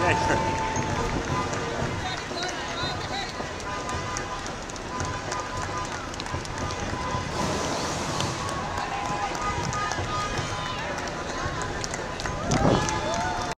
Yeah,